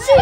耶